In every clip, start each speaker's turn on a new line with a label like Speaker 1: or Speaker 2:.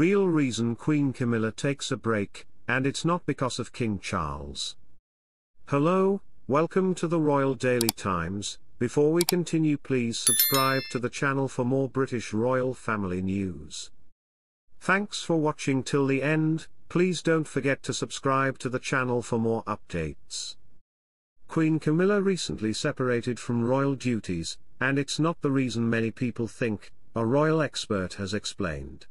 Speaker 1: real reason Queen Camilla takes a break, and it's not because of King Charles. Hello, welcome to the Royal Daily Times. Before we continue please subscribe to the channel for more British royal family news. Thanks for watching till the end, please don't forget to subscribe to the channel for more updates. Queen Camilla recently separated from royal duties, and it's not the reason many people think, a royal expert has explained.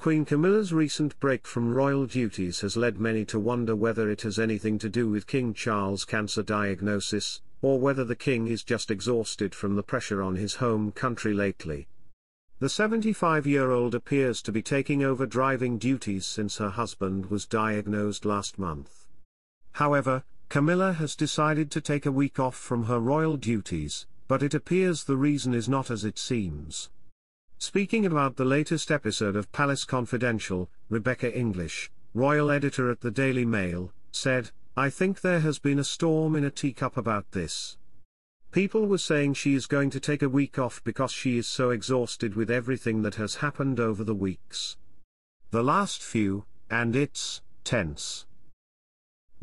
Speaker 1: Queen Camilla's recent break from royal duties has led many to wonder whether it has anything to do with King Charles' cancer diagnosis, or whether the king is just exhausted from the pressure on his home country lately. The 75-year-old appears to be taking over driving duties since her husband was diagnosed last month. However, Camilla has decided to take a week off from her royal duties, but it appears the reason is not as it seems. Speaking about the latest episode of Palace Confidential, Rebecca English, royal editor at the Daily Mail, said, I think there has been a storm in a teacup about this. People were saying she is going to take a week off because she is so exhausted with everything that has happened over the weeks. The last few, and it's tense.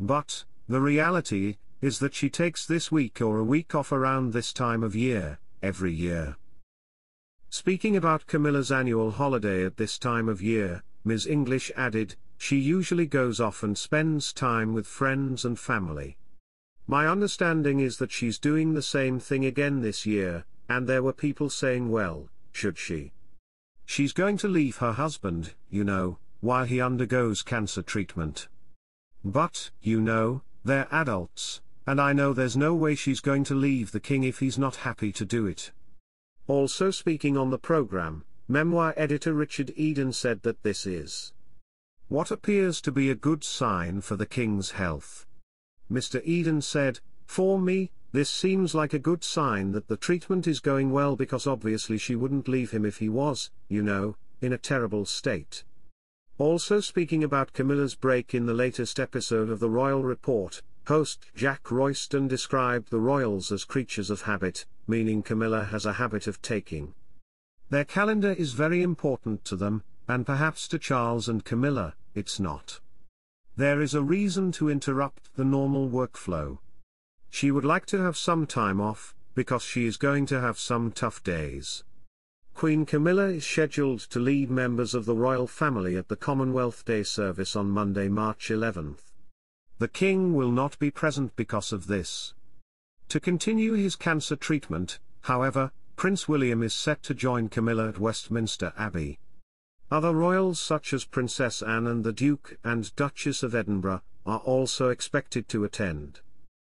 Speaker 1: But, the reality is that she takes this week or a week off around this time of year, every year. Speaking about Camilla's annual holiday at this time of year, Ms. English added, she usually goes off and spends time with friends and family. My understanding is that she's doing the same thing again this year, and there were people saying well, should she? She's going to leave her husband, you know, while he undergoes cancer treatment. But, you know, they're adults, and I know there's no way she's going to leave the king if he's not happy to do it. Also speaking on the program, memoir editor Richard Eden said that this is what appears to be a good sign for the king's health. Mr. Eden said, For me, this seems like a good sign that the treatment is going well because obviously she wouldn't leave him if he was, you know, in a terrible state. Also speaking about Camilla's break in the latest episode of the Royal Report, host Jack Royston described the royals as creatures of habit, meaning Camilla has a habit of taking. Their calendar is very important to them, and perhaps to Charles and Camilla, it's not. There is a reason to interrupt the normal workflow. She would like to have some time off, because she is going to have some tough days. Queen Camilla is scheduled to lead members of the royal family at the Commonwealth Day service on Monday, March 11th. The king will not be present because of this. To continue his cancer treatment, however, Prince William is set to join Camilla at Westminster Abbey. Other royals such as Princess Anne and the Duke and Duchess of Edinburgh, are also expected to attend.